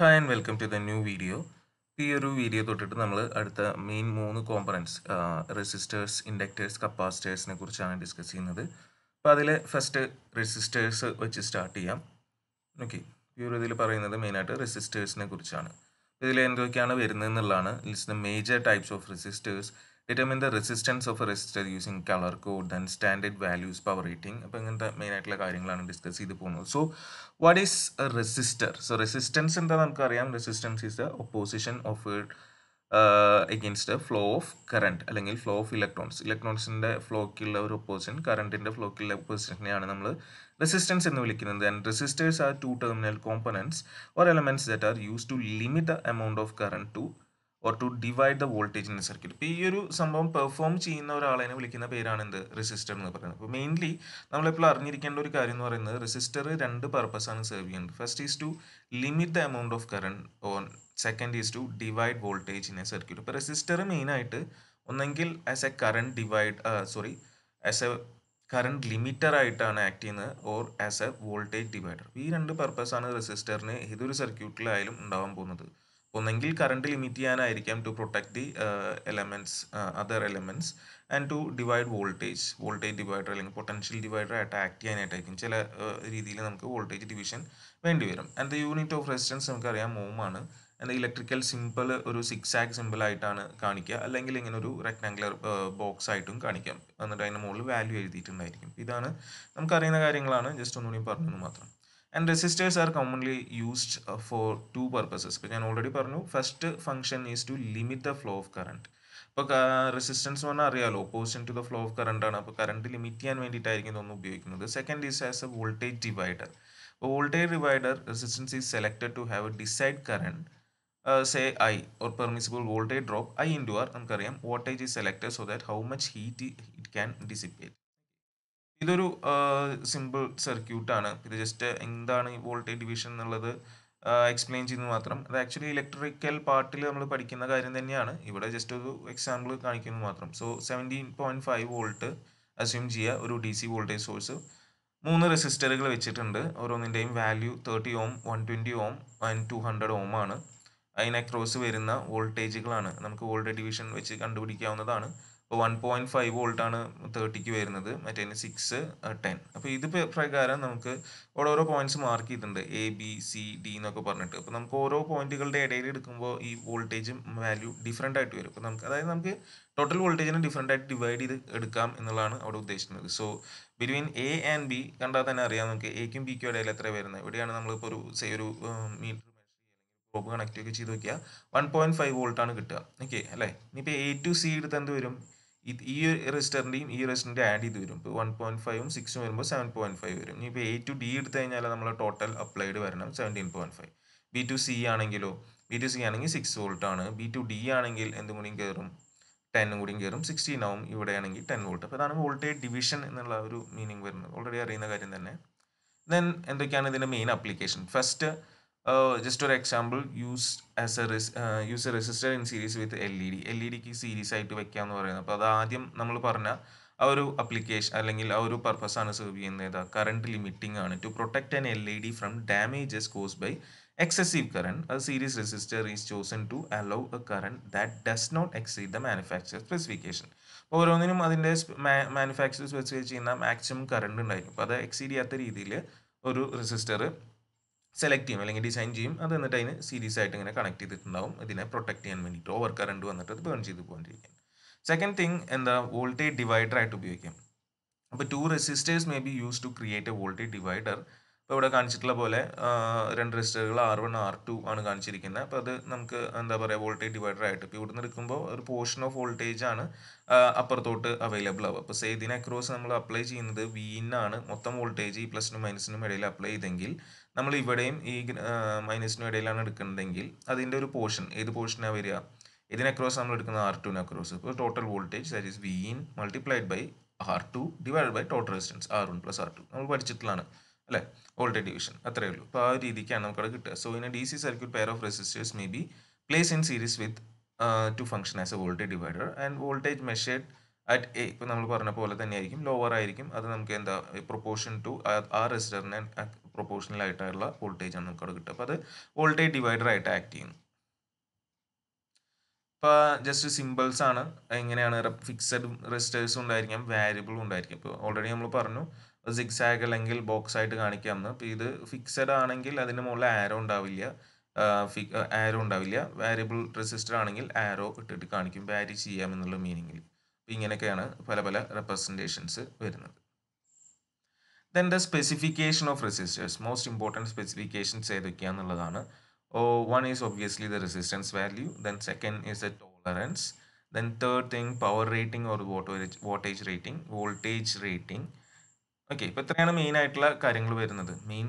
Hi and welcome to the new video ഈ ഒരു video തൊട്ടിട്ട് നമ്മൾ അടുത്ത മെയിൻ മൂന്ന് കോമ്പണൻസ് റെസിസ്റ്റേഴ്സ് ഇൻഡക്റ്റേഴ്സ് കപ്പാസിറ്റേഴ്സിനെ കുറിച്ചാണ് ഡിസ്കസ് ചെയ്യുന്നത്. അപ്പോൾ അതിൽ ഫസ്റ്റ് റെസിസ്റ്റേഴ്സ് വെച്ച് സ്റ്റാർട്ട് ചെയ്യാം. ഓക്കെ ഈ ഒരു ഇതിൽ പറയുന്നത് മെയിനായിട്ട് റെസിസ്റ്റേഴ്സിനെ കുറിച്ചാണ്. ഇതിൽ എന്തൊക്കെയാണ് വരുന്നത് എന്നുള്ളതാണ് it's the major types of resistors determine the resistance of resistor using colour code then standard values power rating അപ്പോൾ ഇങ്ങനത്തെ മെയിൻ ആയിട്ടുള്ള കാര്യങ്ങളാണ് ഡിസ്കസ് ചെയ്ത് പോകുന്നത്. So what is a resistor so resistance എന്താ നമുക്കറിയാം. Resistance is the opposition of against the flow of current അല്ലെങ്കിൽ flow of electrons ഇലക്ട്രോൺസിന്റെ ഫ്ലോക്കുള്ള ഒരു ഒപ്പോസിഷൻ കറണ്ടിന്റെ ഫ്ലോക്കുള്ള ഒപ്പോസിഷനെയാണ് നമ്മൾ റെസിസ്റ്റൻസ് എന്ന് വിളിക്കുന്നത്. And resistors are two terminal components or elements that are use to limit the amount of current to or to divide the voltage in circuit ഇപ്പോൾ ഈ ഒരു സംഭവം പെർഫോം ചെയ്യുന്ന ഒരാളെ വിളിക്കുന്ന പേരാണ് എന്ത് റെസിസ്റ്റർ എന്ന് പറയുന്നത്. അപ്പോൾ മെയിൻലി നമ്മളെപ്പോഴും അറിഞ്ഞിരിക്കേണ്ട ഒരു കാര്യം എന്ന് പറയുന്നത് റെസിസ്റ്റർ രണ്ട് പർപ്പസാണ് സെർവ് ചെയ്യുന്നത്. First is to limit the amount of current on second is to divide voltage in a circuit ഇപ്പോൾ റെസിസ്റ്റർ മെയിനായിട്ട് ഒന്നെങ്കിൽ as a current divide sorry as a current limiter ആയിട്ടാണ് ആക്ട് ചെയ്യുന്നത് or as a voltage divider ഈ രണ്ട് പർപ്പസാണ് റെസിസ്റ്ററിന് ഏതൊരു സർക്യൂട്ടിലായാലും ഉണ്ടാവാൻ പോകുന്നത്. ഒന്നെങ്കിൽ current limit ചെയ്യാനായിരിക്കാം to protect the elements other elements and to divide voltage voltage divider അല്ലെങ്കിൽ പൊട്ടൻഷ്യൽ ഡിവൈഡർ ആയിട്ട് ആക്ട് ചെയ്യാനായിട്ടായിരിക്കും ചില രീതിയിൽ നമുക്ക് വോൾട്ടേജ് ഡിവിഷൻ വേണ്ടി വരും. And the unit of resistance നമുക്കറിയാം മോമാണ് ആൻഡ് ഇലക്ട്രിക്കൽ സിമ്പിൾ ഒരു സിക്സ് ആക് സിമ്പിൾ ആയിട്ടാണ് കാണിക്കുക. അല്ലെങ്കിൽ ഇങ്ങനെ ഒരു റെക്ടാങ്കുലർ ബോക്സ് ആയിട്ടും കാണിക്കാം. എന്നിട്ട് അതിന്റെ മുകളിൽ വാല്യൂ എഴുതിയിട്ടുണ്ടായിരിക്കും. ഇതാണ് നമുക്കറിയുന്ന കാര്യങ്ങളാണ്. ജസ്റ്റ് ഒന്നുകൂടി പറഞ്ഞത് മാത്രം. And resistors are commonly used for two purposes ഇപ്പോൾ ഞാൻ ഓൾറെഡി പറഞ്ഞു first function is to limit the flow of current ഇപ്പോൾ റെസിസ്റ്റൻസ് എന്ന് പറഞ്ഞാൽ അറിയാലോ opposition to the flow of current ആണ്. അപ്പോൾ കറണ്ട് ലിമിറ്റ് ചെയ്യാൻ വേണ്ടിയിട്ടായിരിക്കും ഇതൊന്നും ഉപയോഗിക്കുന്നത്. Second is as a voltage divider അപ്പോൾ voltage divider resistance is selected to have a desired current say I or permissible voltage drop I into R നമുക്കറിയാം voltage is selected so that how much heat it can dissipate ഇതൊരു simple സർക്യൂട്ടാണ് ഇത് just എന്താണ് ഈ voltage division എന്നുള്ളത് explain ചെയ്യുന്നത് മാത്രം. അത് ആക്ച്വലി ഇലക്ട്രിക്കൽ പാർട്ടിൽ നമ്മൾ പഠിക്കുന്ന കാര്യം തന്നെയാണ്. ഇവിടെ ജസ്റ്റ് ഒരു എക്സാമ്പിൾ കാണിക്കുന്നത് മാത്രം. So seventeen point five volt assume ചെയ്യുക ഒരു ഡി സി വോൾട്ടേജ് സോഴ്സ്. മൂന്ന് റെസിസ്റ്ററുകൾ വെച്ചിട്ടുണ്ട്. ഓരോന്നിന്റെയും value thirty ohm one twenty ohm and two hundred ohm ആണ്. അതിനെ ക്രോസ് വരുന്ന വോൾട്ടേജുകളാണ്. നമുക്ക് വോൾട്ടേജ് ഡിവിഷൻ വെച്ച് കണ്ടുപിടിക്കാവുന്നതാണ്. ഇപ്പോൾ വൺ പോയിന്റ് ഫൈവ് വോൾട്ടാണ് തേർട്ടിക്ക് വരുന്നത് മറ്റേ സിക്സ് ടെൻ അപ്പോൾ ഇത് പ്രകാരം നമുക്ക് ഓരോരോ പോയിന്റ്സ് മാർക്ക് ചെയ്തിട്ടുണ്ട്. എ ബി സി ഡി എന്നൊക്കെ പറഞ്ഞിട്ട്. അപ്പോൾ നമുക്ക് ഓരോ പോയിന്റുകളുടെ ഇടയിൽ എടുക്കുമ്പോൾ ഈ വോൾട്ടേജും വാല്യൂ ഡിഫറെന്റ് ആയിട്ട് വരും. അപ്പോൾ നമുക്ക് അതായത് നമുക്ക് ടോട്ടൽ വോൾട്ടേജിനെ ഡിഫറെന്റ് ആയിട്ട് ഡിവൈഡ് ചെയ്ത് എടുക്കാം എന്നുള്ളതാണ് അവിടെ ഉദ്ദേശിക്കുന്നത്. So between A and B കണ്ടാൽ തന്നെ അറിയാം നമുക്ക് എക്കും ബിക്കും ഇടയിൽ എത്ര വരുന്നത്. ഇവിടെയാണ് നമ്മളിപ്പോൾ ഒരു സേ ഒരു മീറ്റർ പ്രോബ് ഒക്കെ ചെയ്ത് നോക്കിയാൽ വൺ പോയിന്റ് ഫൈവ് വോൾട്ടാണ് കിട്ടുക. ഓക്കെ അല്ലേ? ഇനിയിപ്പോൾ എ ടു സി എടുത്ത് എന്ത് വരും? ഇത് ഈ റെസിസ്റ്ററിന്റെയും ഈ റെസിസ്റ്ററിന്റെ ആഡ് ചെയ്ത് വരും. ഇപ്പോൾ വൺ പോയിന്റ് ഫൈവും സിക്സും വരുമ്പോൾ സെവൻ പോയിന്റ് ഫൈവ് വരും. ഇപ്പോൾ എ ടു ഡി എടുത്തു കഴിഞ്ഞാൽ നമ്മൾ ടോട്ടൽ അപ്ലൈഡ് വരണം seventeen point five B to C ആണെങ്കിലോ ബി ടു സി ആണെങ്കിൽ സിക്സ് വോൾട്ട് ആണ്. ബി ടു ഡി ആണെങ്കിൽ എന്തും കൂടിയും കയറും ടെന്നും കൂടിയും കയറും സിക്സ്റ്റീൻ ആവും ഇവിടെയാണെങ്കിൽ ടെൻ വോൾട്ട് അപ്പോൾ അതാണ് വോൾട്ടേജ് ഡിവിഷൻ എന്നുള്ള ഒരു മീനിങ് വരുന്നത്. ഓൾറെഡി അറിയുന്ന കാര്യം തന്നെ. ദെൻ എന്തൊക്കെയാണ് ഇതിന്റെ main application first just just example use as a use a resistor in series with L E D LED E ഡിക്ക് സീരീസ് ആയിട്ട് വെക്കാന്ന് പറയുന്നത്. അപ്പോൾ അത് ആദ്യം നമ്മൾ പറഞ്ഞ ആ ഒരു അപ്ലിക്കേഷൻ അല്ലെങ്കിൽ ആ ഒരു പർപ്പസ് ആണ് സെർവ് ചെയ്യുന്നത്. കറണ്ട് ലിമിറ്റിംഗ് ആണ്. To protect an L E D from damages cause by excessive current അത് series resistor is chosen to allow a current that does not exceed the manufacture specification അപ്പോൾ ഓരോന്നിനും അതിന്റെ manufacture specify ചെയ്യുന്ന maximum current ഉണ്ടായിരിക്കും. അപ്പോൾ അത് exceed ചെയ്യാത്ത രീതിയിൽ ഒരു റെസിസ്റ്റർ സെലക്ട് ചെയ്യും അല്ലെങ്കിൽ ഡിസൈൻ ചെയ്യും. അത് എന്നിട്ട് അതിന് സീരീസ് ആയിട്ട് ഇങ്ങനെ കണക്ട് ചെയ്തിട്ടുണ്ടാവും. ഇതിനെ പ്രൊട്ടക്ട് ചെയ്യാൻ വേണ്ടിയിട്ട് ഓവർ കറണ്ട് വന്നിട്ട് അത് ബേൺ ചെയ്ത് പോകാണ്ടിരിക്കാൻ സെക്കൻഡ് തിങ് എന്താ വോൾട്ടേജ് ഡിവൈഡർ ആയിട്ട് ഉപയോഗിക്കാം. അപ്പോൾ two resistors may be use to create a voltage divider ഇപ്പോൾ ഇവിടെ കാണിച്ചിട്ടുള്ള പോലെ രണ്ട് റെസിസ്റ്ററുകൾ ആർ വൺ ആർ ടു ആണ് കാണിച്ചിരിക്കുന്നത്. അപ്പോൾ അത് നമുക്ക് എന്താ പറയുക വോൾട്ടേജ് ഡിവൈഡർ ആയിട്ട്. ഇപ്പോൾ ഇവിടുന്ന് എടുക്കുമ്പോൾ ഒരു പോർഷൻ ഓഫ് വോൾട്ടേജ് ആണ് അപ്പുറത്തോട്ട് അവൈലബിൾ ആവുക. അപ്പോൾ സേ ഇതിനെ അക്രോസ് നമ്മൾ അപ്ലൈ ചെയ്യുന്നത് വിന്നാണ് മൊത്തം വോൾട്ടേജ് ഈ പ്ലസിനും മൈനസിനും ഇടയിൽ അപ്ലൈ ചെയ്തെങ്കിൽ നമ്മൾ ഇവിടെയും ഈ മൈനസിനും ഇടയിലാണ് എടുക്കുന്നതെങ്കിൽ അതിന്റെ ഒരു പോർഷൻ ഏത് പോർഷനാണ് വരിക? ഇതിനെ അക്രോസ് നമ്മൾ എടുക്കുന്ന ആർ ടുവിന് അക്രോസ് ഇപ്പോൾ total voltage that is V in multiplied by R two divide by total resistance R one plus R two നമ്മൾ പഠിച്ചിട്ടുള്ളതാണ് അല്ലേ? വോൾട്ടേജ് ഡിവിഷൻ അത്രയേ ഉള്ളൂ. അപ്പോൾ ആ രീതിക്കാണ് നമുക്കവിടെ കിട്ടുക. So in a D C circuit pair of resistors may be place in series with to function as a voltage divider and voltage measured at A ഇപ്പോൾ നമ്മൾ പറഞ്ഞ പോലെ തന്നെ ആയിരിക്കും ലോവർ ആയിരിക്കും. അത് നമുക്ക് എന്താ പ്രൊപ്പോർഷൻ ടു ആ റെസിസ്റ്ററിനെ പ്രൊപ്പോർഷണൽ ആയിട്ടുള്ള വോൾട്ടേജ് നമുക്ക് അവിടെ കിട്ടുക. അപ്പോൾ അത് വോൾട്ടേജ് ഡിവൈഡർ ആയിട്ട് ആക്ട് ചെയ്യുന്നു. ഇപ്പോൾ ജസ്റ്റ് സിമ്പിൾസ് ആണ്. എങ്ങനെയാണ് ഫിക്സഡ് റെസിസ്റ്റേഴ്സ് ഉണ്ടായിരിക്കാം വാരിയബിളും ഉണ്ടായിരിക്കും. ഇപ്പോൾ ഓൾറെഡി നമ്മൾ പറഞ്ഞു സിക്സാഗ് അല്ലെങ്കിൽ ബോക്സ് ആയിട്ട് കാണിക്കാമെന്ന് അപ്പോൾ ഇത് ഫിക്സഡ് ആണെങ്കിൽ അതിന് മുകളിൽ ആരോ ഉണ്ടാവില്ല. ആരോ ഉണ്ടാവില്ല. വാരിയബിൾ റെസിസ്റ്റർ ആണെങ്കിൽ ആരോ ഇട്ടിട്ട് കാണിക്കും. വാരി ചെയ്യാമെന്നുള്ള മീനിങ്ങിൽ ഇങ്ങനെയൊക്കെയാണ് പല പല റെപ്രസെന്റേഷൻസ് വരുന്നത്. Then the specification of resistors most important specifications ഏതൊക്കെയാണെന്നുള്ളതാണ് oh one is obviously the resistance value. Then second is the tolerance. Then third thing, power rating or voltage voltage rating, voltage rating. Okay ഇപ്പോൾ ഇത്രയാണ് main ആയിട്ടുള്ള കാര്യങ്ങൾ വരുന്നത് main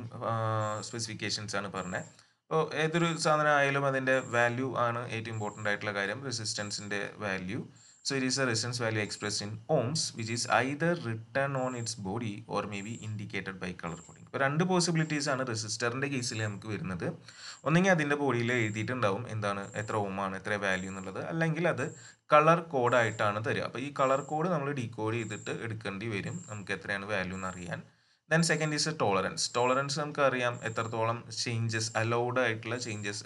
specifications ആണ് പറഞ്ഞത് അപ്പോൾ ഏതൊരു സാധനം ആയാലും അതിന്റെ വാല്യൂ ആണ് ഏറ്റവും ഇമ്പോർട്ടന്റ് ആയിട്ടുള്ള കാര്യം റെസിസ്റ്റൻസിന്റെ value So it is a resistance value expressed in ohms which is either written on its body or maybe indicated by color coding. ഇപ്പോൾ രണ്ട് പോസിബിലിറ്റീസ് ആണ് റെസിസ്റ്ററിന്റെ കേസിൽ നമുക്ക് വരുന്നത്. ഒന്നെങ്കിൽ അതിന്റെ ബോഡിയിൽ എഴുതിയിട്ടുണ്ടാവും എന്താണ് എത്ര ഓമാണ് എത്ര വാല്യൂ എന്നുള്ളത്. അല്ലെങ്കിൽ അത് കളർ കോഡായിട്ടാണ് തരിക. അപ്പോൾ ഈ കളർ കോഡ് നമ്മൾ ഡീകോഡ് ചെയ്തിട്ട് എടുക്കേണ്ടി വരും നമുക്ക് എത്രയാണ് വാല്യൂ എന്ന് അറിയാൻ. Then second is tolerance tolerance നമുക്ക് അറിയാം എത്രത്തോളം ചേഞ്ചസ് അലൗഡ് ആയിട്ടുള്ള ചേഞ്ചസ്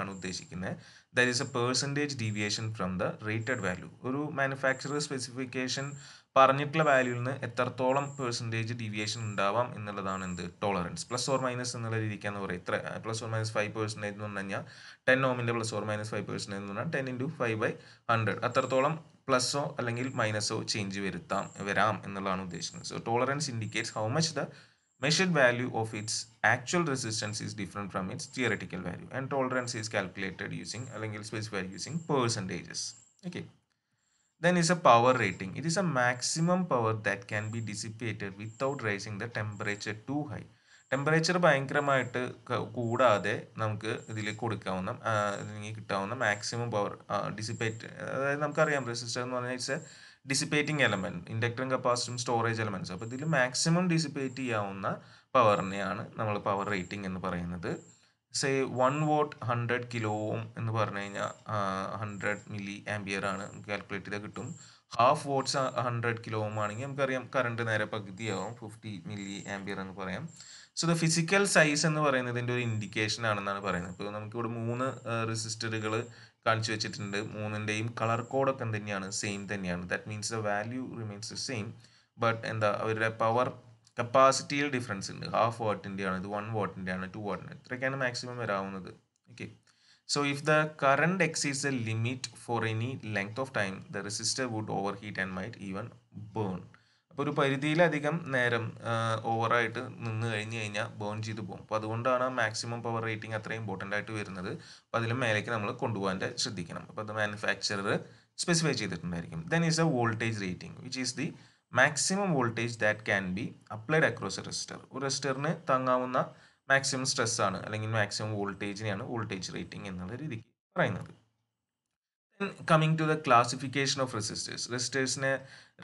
ആണ് ഉദ്ദേശിക്കുന്നത് that is a percentage deviation from the rated value ഒരു മാനുഫാക്ചറർ സ്പെസിഫിക്കേഷൻ പറഞ്ഞിട്ടുള്ള വാല്യൂവിൽ നിന്ന് എത്രത്തോളം പേഴ്സന്റേജ് ഡീവിയേഷൻ ഉണ്ടാവാം എന്നുള്ളതാണ് എന്ത്? ടോളറൻസ് പ്ലസ് ഓർ മൈനസ് എന്നുള്ള രീതിക്കാന്ന് പറയും ഇത്ര plus or minus five percentage എന്ന് പറഞ്ഞു കഴിഞ്ഞാൽ ten ഓമിന്റെ plus or minus five percentage എന്ന് പറഞ്ഞാൽ ten into five by hundred അത്രത്തോളം പ്ലസ്സോ അല്ലെങ്കിൽ മൈനസോ ചേഞ്ച് വരുത്താം വരാം എന്നുള്ളതാണ് ഉദ്ദേശിക്കുന്നത്. So tolerance indicates how much the measured value of its actual resistance is different from its theoretical value and tolerance is calculated using അല്ലെങ്കിൽ specified using percentages okay then is a power rating it is a maximum power that can be dissipated without raising the temperature too high temperature ഭയങ്കരമായിട്ട് കൂടാതെ നമുക്ക് ഇതിൽ കൊടുക്കാവുന്ന അല്ലെങ്കിൽ കിട്ടാവുന്ന maximum power dissipate അതായത് നമുക്കറിയാം റെസിസ്റ്റർ എന്ന് പറഞ്ഞാൽ ഇറ്റ്സ് എ ഡിസിപ്പേറ്റിംഗ് എലമെന്റ് ഇൻഡക്ടറും കപ്പാസിറ്ററും സ്റ്റോറേജ് എലമെന്റ്സ് അപ്പോൾ ഇതിൽ മാക്സിമം ഡിസിപ്പേറ്റ് ചെയ്യാവുന്ന പവറിനെയാണ് നമ്മൾ പവർ റേറ്റിംഗ് എന്ന് പറയുന്നത്. Say one watt hundred kilo ohm എന്ന് പറഞ്ഞു കഴിഞ്ഞാൽ ഹൺഡ്രഡ് മില്ലി ആംബിയർ ആണ് കാൽക്കുലേറ്റ് ചെയ്താൽ കിട്ടും. Half watts hundred kilo ohm ആണെങ്കിൽ നമുക്കറിയാം കറണ്ട് നേരെ പകുതിയാവും ഫിഫ്റ്റി മില്ലി ആംബിയർ എന്ന് പറയാം. സോ ദ ഫിസിക്കൽ സൈസ് എന്ന് പറയുന്നതിന്റെ ഒരു ഇൻഡിക്കേഷൻ ആണെന്നാണ് പറയുന്നത്. ഇപ്പോൾ നമുക്കിവിടെ മൂന്ന് റെസിസ്റ്ററുകൾ കാണിച്ചു വെച്ചിട്ടുണ്ട്. മൂന്നിന്റെയും കളർ കോഡൊക്കെ തന്നെയാണ് സെയിം തന്നെയാണ്. That means the value remains the same but എന്താ അവരുടെ പവർ കപ്പാസിറ്റിയിൽ ഡിഫറൻസ് ഉണ്ട്. ഹാഫ് വാട്ടിന്റെ ആണ് ഇത് വൺ വാട്ടിന്റെ ആണ് ടു വാട്ടിന്റെ ഇത്രയൊക്കെയാണ് maximum വരാവുന്നത്. Okay so if the current exceeds a limit for any length of time the resistor would overheat and might even burn അപ്പോൾ ഒരു പരിധിയിലധികം നേരം ഓവറായിട്ട് നിന്ന് കഴിഞ്ഞ് കഴിഞ്ഞാൽ ബേൺ ചെയ്ത് പോകും. അപ്പോൾ അതുകൊണ്ടാണ് മാക്സിമം പവർ റേറ്റിംഗ് അത്രയും ഇമ്പോർട്ടന്റ് ആയിട്ട് വരുന്നത്. അപ്പോൾ അതിലും മേലേക്ക് നമ്മൾ കൊണ്ടുപോകാൻ ശ്രദ്ധിക്കണം. അപ്പോൾ അത് manufacturer specify ചെയ്തിട്ടുണ്ടായിരിക്കും. Then is a voltage rating which is the maximum voltage that can be applied across a resistor ഒരു റെസിസ്റ്ററിന് താങ്ങാവുന്ന മാക്സിമം സ്ട്രെസ് ആണ് അല്ലെങ്കിൽ മാക്സിമം വോൾട്ടേജിനെയാണ് വോൾട്ടേജ് റേറ്റിംഗ് എന്നുള്ള രീതിക്ക് പറയുന്നത്. Coming to the classification of resistors റെസിസ്റ്റേഴ്സിനെ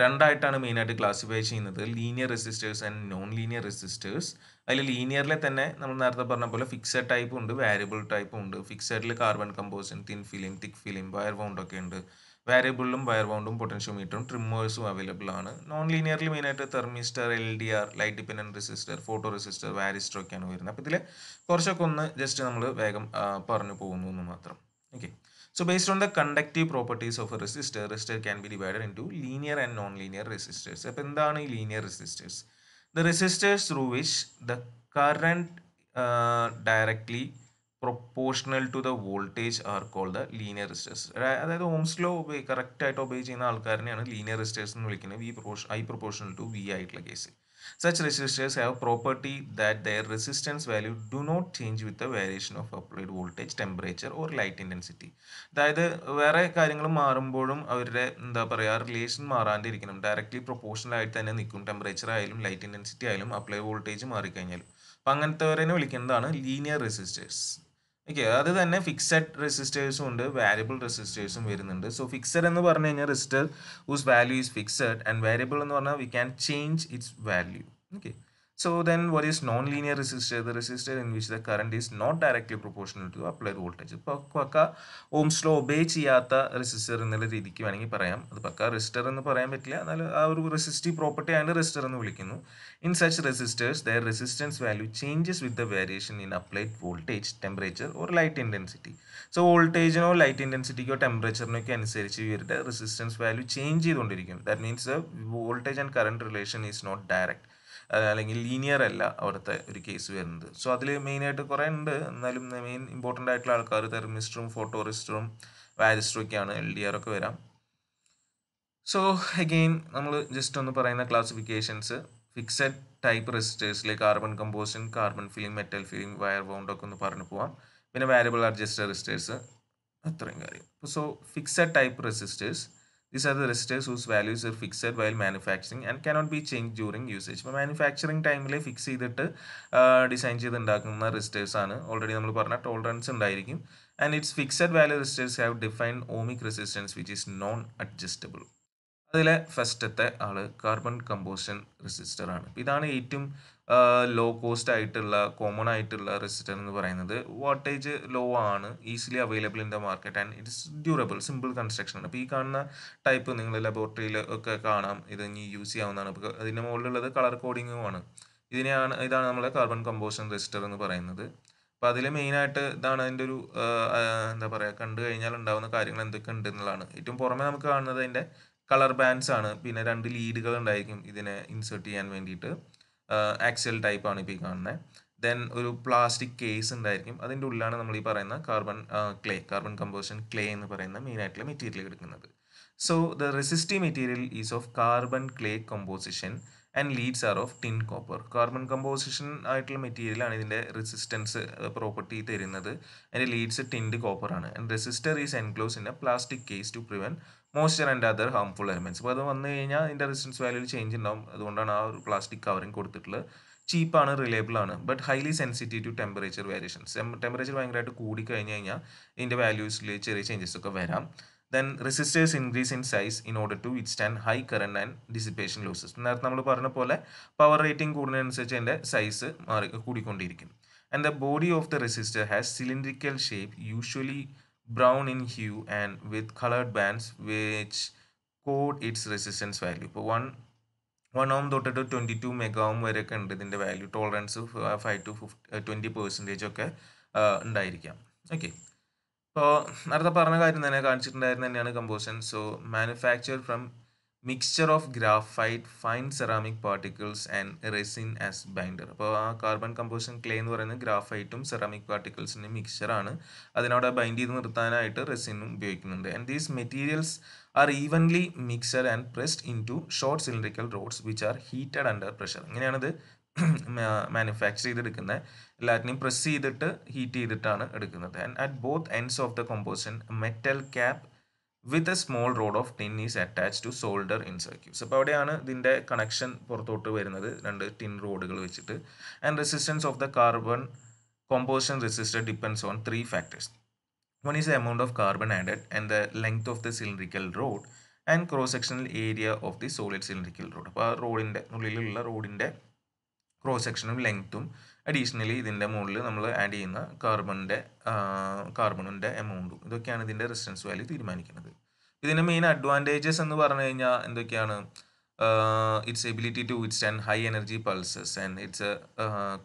രണ്ടായിട്ടാണ് മെയിനായിട്ട് ക്ലാസിഫൈ ചെയ്യുന്നത്. Linear resistors and non linear resistors അതിൽ ലീനിയറിലെ തന്നെ നമ്മൾ നേരത്തെ പറഞ്ഞ പോലെ ഫിക്സഡ് ടൈപ്പ് ഉണ്ട് വേരിയബിൾ ടൈപ്പ് ഉണ്ട്. ഫിക്സഡിൽ carbon composition thin film thick film wire wound ഒക്കെ ഉണ്ട്. വാരിയബിളിലും വയർ വൗണ്ടും പൊട്ടൻഷ്യോമീറ്ററും ട്രിമ്മേഴ്സും അവൈലബിൾ ആണ്. നോൺ ലീനിയറിൽ മെയിനായിട്ട് thermistor L D R light dependent resistor photo resistor varistor ഒക്കെയാണ് വരുന്നത്. അപ്പോൾ ഇതിൽ കുറച്ചൊക്കെ ഒന്ന് ജസ്റ്റ് നമ്മൾ വേഗം പറഞ്ഞു പോകുന്നു എന്ന് മാത്രം. Okay So based on the conductive properties of a resistor, resistor can be divided into linear and non-linear resistors. അപ്പോൾ ഈ linear resistors? The resistors through which the current uh, directly proportional to the voltage are called the linear resistors. അതായത് Ohm's law correct ആയിട്ട് obey ചെയ്യുന്ന ആൾക്കാരനെയാണ് linear resistors എന്ന് വിളിക്കുന്നത് V proportion I proportional to V ആയിട്ടുള്ള case Such resistors have property that their resistance value do not change with the variation of applied voltage, temperature or light intensity. അതായത് വേറെ കാര്യങ്ങൾ മാറുമ്പോഴും അവരുടെ എന്താ പറയുക റിലേഷൻ മാറാണ്ടിരിക്കണം. ഡയറക്റ്റ്ലി പ്രൊപ്പോർഷണൽ ആയിട്ട് തന്നെ നിൽക്കും. ടെമ്പറേച്ചർ ആയാലും ലൈറ്റ് ഇന്റൻസിറ്റി ആയാലും അപ്ലൈ വോൾട്ടേജ് മാറിക്കഴിഞ്ഞാലും. അപ്പം അങ്ങനത്തെവരെ വിളിക്കുന്നതാണ് ലീനിയർ റെസിസ്റ്റേഴ്സ് ഓക്കെ അത് തന്നെ ഫിക്സഡ് റെസിസ്റ്റേഴ്സും ഉണ്ട് വാരിയബിൾ റെസിസ്റ്റേഴ്സും വരുന്നുണ്ട്. സോ ഫിക്സഡ് എന്ന് പറഞ്ഞു കഴിഞ്ഞാൽ resistor whose value is fixed and variable എന്ന് പറഞ്ഞാൽ we can change its value okay So then what is non-linear resistor? The resistor in which the current is not directly proportional to applied voltage. ഇപ്പോൾ പക്ക Ohm's law obey ചെയ്യാത്ത resistor എന്നുള്ള രീതിക്ക് വേണമെങ്കിൽ പറയാം. അത് പക്ക റെസിസ്റ്റർ എന്ന് പറയാൻ പറ്റില്ല. എന്നാൽ ആ ഒരു റെസിസ്റ്റീവ് പ്രോപ്പർട്ടി ആണ് റെസിസ്റ്റർ എന്ന് വിളിക്കുന്നു. In such resistors their resistance value changes with the variation in applied voltage temperature or light intensity so വോൾട്ടേജിനോ light ഇന്റൻസിറ്റിക്കോ ടെമ്പറേച്ചറിനോ ഒക്കെ അനുസരിച്ച് ഇവരുടെ റെസിസ്റ്റൻസ് വാല്യൂ ചേഞ്ച് ചെയ്തുകൊണ്ടിരിക്കും that means voltage and current relation is not direct അല്ലെങ്കിൽ linear അല്ല അവിടുത്തെ ഒരു കേസ് വരുന്നത്. സോ അതിൽ മെയിനായിട്ട് കുറേ ഉണ്ട്. എന്നാലും മെയിൻ ഇമ്പോർട്ടന്റ് ആയിട്ടുള്ള ആൾക്കാർ തെർമിസ്റ്ററും ഫോട്ടോറിസ്റ്ററും വാരിസ്റ്ററും ഒക്കെയാണ് എൽ ഡി ആർ ഒക്കെ വരാം. സോ അഗെയിൻ നമ്മൾ ജസ്റ്റ് ഒന്ന് പറയുന്ന classifications fixed type റെസിസ്റ്റേഴ്സിലെ carbon composition carbon film metal film wire wound ഒക്കെ ഒന്ന് പറഞ്ഞു പോവാം. പിന്നെ വാരിയബിൾ അഡ്ജസ്റ്റർ റെസിസ്റ്റേഴ്സ് അത്രയും കാര്യം. So fixed type resistors These are the resistors whose values are fixed while manufacturing and cannot be changed during usage. ഇപ്പോൾ manufacturing ടൈമിൽ fix ചെയ്തിട്ട് ഡിസൈൻ ചെയ്ത് ഉണ്ടാക്കുന്ന റെസിസ്റ്റേഴ്സ് ആണ്. ഓൾറെഡി നമ്മൾ പറഞ്ഞ ടോളറൻസ് ഉണ്ടായിരിക്കും. And it's fixed value resistors have defined ohmic resistance which is non adjustable അതിലെ ഫസ്റ്റത്തെ ആൾ കാർബൺ കമ്പോഷൻ റെസിസ്റ്റർ ആണ്. ഇതാണ് ഏറ്റവും ലോ കോസ്റ്റ് ആയിട്ടുള്ള കോമൺ ആയിട്ടുള്ള റെസിസ്റ്റർ എന്ന് പറയുന്നത് വോൾട്ടേജ് ലോ ആണ് easily available in the market and it's durable simple construction ആണ്. അപ്പോൾ ഈ കാണുന്ന ടൈപ്പ് നിങ്ങൾ ലബോറട്ടറിയിൽ ഒക്കെ കാണാം ഇത് ഇനി യൂസ് ചെയ്യാവുന്നതാണ്. അപ്പോൾ അതിന്റെ മുകളിലുള്ളത് കളർ കോഡിങ്ങും ആണ്. ഇതിനെയാണ് ഇതാണ് നമ്മളെ കാർബൺ കമ്പോഷൻ റെസിസ്റ്റർ എന്ന് പറയുന്നത്. അപ്പോൾ അതിൽ മെയിനായിട്ട് ഇതാണ് അതിന്റെ ഒരു എന്താ പറയുക കണ്ടു കഴിഞ്ഞാൽ ഉണ്ടാകുന്ന കാര്യങ്ങൾ എന്തൊക്കെ ഉണ്ട് എന്നുള്ളതാണ്. ഏറ്റവും പുറമെ നമുക്ക് കാണുന്നത് അതിന്റെ കളർ ബാൻഡ്സ് ആണ്. പിന്നെ രണ്ട് ലീഡുകൾ ഉണ്ടായിരിക്കും ഇതിനെ ഇൻസേർട്ട് ചെയ്യാൻ വേണ്ടിയിട്ട്. ആക്സൽ ടൈപ്പ് ആണ് ഇപ്പോൾ ഈ കാണുന്നത് ദെൻ ഒരു പ്ലാസ്റ്റിക് കേസ് ഉണ്ടായിരിക്കും. അതിന്റെ ഉള്ളിലാണ് നമ്മൾ ഈ പറയുന്ന carbon clay carbon composition clay എന്ന് പറയുന്ന മെയിൻ ആയിട്ടുള്ള മെറ്റീരിയൽ എടുക്കുന്നത്. So the resistive material is of carbon clay composition and leads are of tin copper carbon composition ആയിട്ടുള്ള മെറ്റീരിയലാണ് ഇതിന്റെ റെസിസ്റ്റൻസ് പ്രോപ്പർട്ടി തരുന്നത്. അതിന്റെ ലീഡ്സ് ടിൻഡ് കോപ്പർ ആണ്. And resistor is enclose in a plastic case to prevent moisture and other harmful elements അപ്പോൾ അത് വന്നു കഴിഞ്ഞാൽ അതിന്റെ റെസിസ്റ്റൻസ് വാല്യൂ ചേഞ്ച് ഉണ്ടാവും. അതുകൊണ്ടാണ് ആ ഒരു പ്ലാസ്റ്റിക് കവറിങ് കൊടുത്തിട്ടുള്ളത്. ചീപ്പാണ് റിലയബിൾ ആണ് but highly sensitive to temperature variations temperature ഭയങ്കരമായിട്ട് കൂടി കഴിഞ്ഞ് കഴിഞ്ഞാൽ ഇതിന്റെ വാല്യൂസിൽ ചെറിയ ചേഞ്ചസ് ഒക്കെ വരാം. Then resistors increase in size in order to withstand high current and dissipation losses നേരത്തെ നമ്മൾ പറഞ്ഞ പോലെ പവർ റേറ്റിംഗ് കൂടുന്നതനുസരിച്ച് അതിന്റെ സൈസ് മാറി കൂടിക്കൊണ്ടിരിക്കും and the body of the resistor has cylindrical shape usually brown in hue and with colored bands which code its resistance value. ഇപ്പോൾ one one ohm തൊട്ടിട്ട് twenty two mega ohm വരെയൊക്കെ ഉണ്ട് ഇതിന്റെ value tolerance five to fifty twenty percentage ഒക്കെ ഉണ്ടായിരിക്കാം. Okay ഇപ്പോൾ നേരത്തെ പറഞ്ഞ കാര്യം തന്നെ കാണിച്ചിട്ടുണ്ടായിരുന്ന തന്നെയാണ് composition so manufacture from mixture of graphite fine ceramic particles and resin as binder അപ്പോൾ ആ കാർബൺ കമ്പോസിഷൻ ക്ലേ എന്ന് പറയുന്നത് ഗ്രാഫൈറ്റും സെറാമിക് പാർട്ടിക്കിൾസിന്റെ മിക്സ്ചറാണ് അതിനോട് ബൈൻഡ് ചെയ്ത് നിർത്താനായിട്ട് റെസിനും ഉപയോഗിക്കുന്നുണ്ട്. And these materials are evenly mixed and pressed into short cylindrical rods which are heated under pressure ഇങ്ങനെയാണിത് manufacture ചെയ്തെടുക്കുന്നത് എല്ലാറ്റിനെയും പ്രസ് ചെയ്തിട്ട് ഹീറ്റ് ചെയ്തിട്ടാണ് എടുക്കുന്നത്. And at both ends of the composition metal cap with a small rod of tin is attach to solder in circuits അപ്പോൾ അവിടെയാണ് ഇതിന്റെ connection പുറത്തോട്ട് വരുന്നത് രണ്ട് ടിൻ റോഡുകൾ വെച്ചിട്ട്. And resistance of the carbon composition resistor depends on three factors one is the amount of carbon added and the length of the cylindrical rod and cross sectional area of the solid cylindrical rod അപ്പോൾ ആ റോഡിന്റെ ഉള്ളിലുള്ള റോഡിന്റെ cross സെക്ഷനും ലെങ്ത്തും additionally ഇതിന്റെ മുകളിൽ നമ്മൾ ആഡ് ചെയ്യുന്ന കാർബണിന്റെ കാർബണിന്റെ എമൗണ്ടും ഇതൊക്കെയാണ് ഇതിന്റെ റെസിസ്റ്റൻസ് വാല്യൂ തീരുമാനിക്കുന്നത്. ഇതിന്റെ മെയിൻ അഡ്വാന്റേജസ് എന്ന് പറഞ്ഞു കഴിഞ്ഞാൽ എന്തൊക്കെയാണ്? Its ability to withstand high energy pulses and its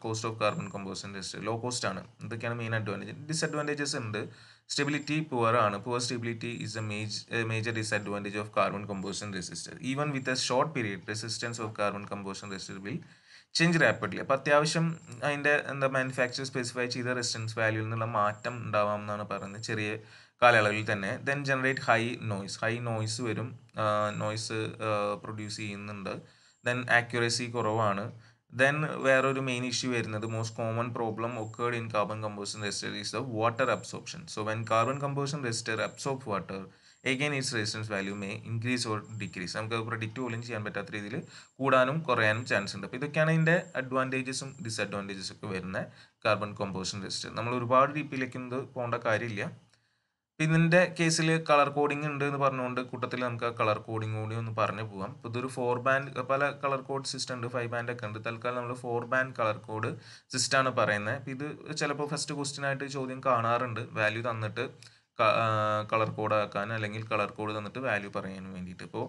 cost of carbon composition low cost ആണ്. ഇതൊക്കെയാണ് മെയിൻ അഡ്വാന്റേജ് ഡിസഡ്വാന്റേജസ് ഉണ്ട്. സ്റ്റെബിലിറ്റി പുവർ ആണ്. Poor stability is a maj major disadvantage of carbon composition resistor even with a short period resistance of carbon composition resistor will change rapidly അപ്പോൾ അത്യാവശ്യം അതിന്റെ എന്താ manufacture specify ചെയ്ത resistance വാല്യൂവിൽ നിന്നുള്ള മാറ്റം ഉണ്ടാവാം എന്നാണ് പറയുന്നത് ചെറിയ കാലയളവിൽ തന്നെ. Then generate high noise high noise വരും. നോയ്സ് പ്രൊഡ്യൂസ് ചെയ്യുന്നുണ്ട്. ദെൻ ആക്യുറസി കുറവാണ്. ദെൻ വേറൊരു മെയിൻ ഇഷ്യൂ വരുന്നത് most common problem occurred in carbon composition resistor is the water absorption so when carbon composition resistor absorb water again its resistance value may increase or decrease നമുക്ക് predict പോലും ചെയ്യാൻ പറ്റാത്ത രീതിയിൽ കൂടാനും കുറയാനും chance ഉണ്ട്. അപ്പോൾ ഇതൊക്കെയാണ് ഇതിന്റെ അഡ്വാന്റേജസും ഡിസഡ്വാന്റേജസും ഒക്കെ വരുന്ന കാർബൺ കോമ്പോസിഷൻ റെസിസ്റ്റൻസ് നമ്മൾ ഒരുപാട് ഡീപ്പിലേക്ക് പോകേണ്ട കാര്യമില്ല. ഇതിന്റെ കേസിൽ കളർ കോഡിംഗ് ഉണ്ട് എന്ന് പറഞ്ഞുകൊണ്ട് കൂട്ടത്തിൽ നമുക്ക് ആ കളർ കോഡിംഗ് കൂടി ഒന്ന് പറഞ്ഞു പോകാം ഇപ്പോൾ ഇതൊരു ഫോർ ബാൻഡ് പല കളർ കോഡ് സിസ്റ്റം ഉണ്ട് ഫൈവ് ബാൻഡ് ഒക്കെ ഉണ്ട്. തൽക്കാലം നമ്മൾ ഫോർ ബാൻഡ് കളർ കോഡ് സിസ്റ്റമാണ് പറയുന്നത്. ഇത് ചിലപ്പോൾ ഫസ്റ്റ് ക്വസ്റ്റ്യൻ ആയിട്ട് ചോദ്യം കാണാറുണ്ട്. വാല്യൂ തന്നിട്ട് കളർ കോഡ് ആക്കാൻ അല്ലെങ്കിൽ കളർ കോഡ് തന്നിട്ട് വാല്യൂ പറയാൻ വേണ്ടിയിട്ട്. ഇപ്പോൾ